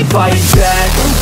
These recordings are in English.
Fight back?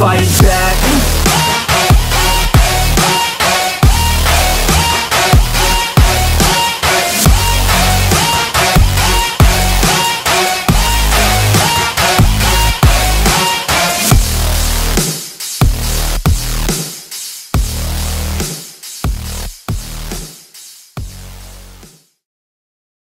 Fight back?